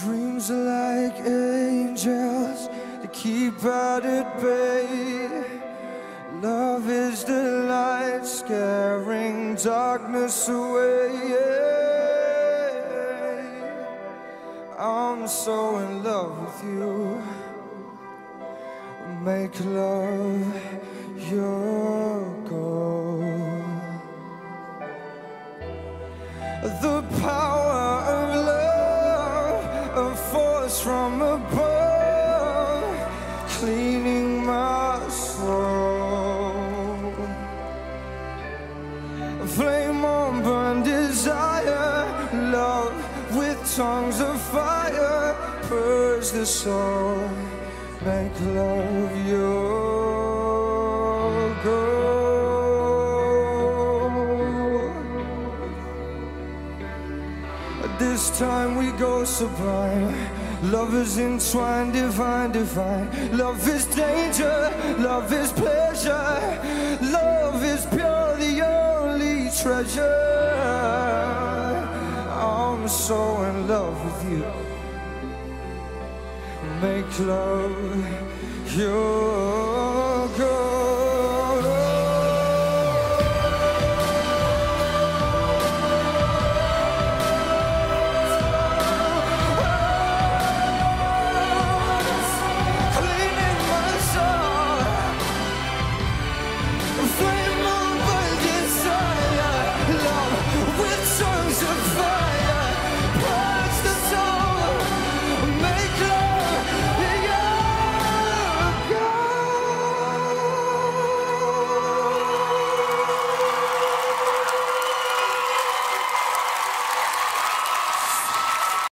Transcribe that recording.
Dreams are like angels that keep out at bay. Love is the light scaring darkness away. I'm so in love with you. Make love your goal. The power Flame on burn desire, love with tongues of fire, purge the soul, make love your goal. This time we go sublime. Love is entwined, divine, divine. Love is danger, love is pleasure. Treasure. I'm so in love with you. Make love your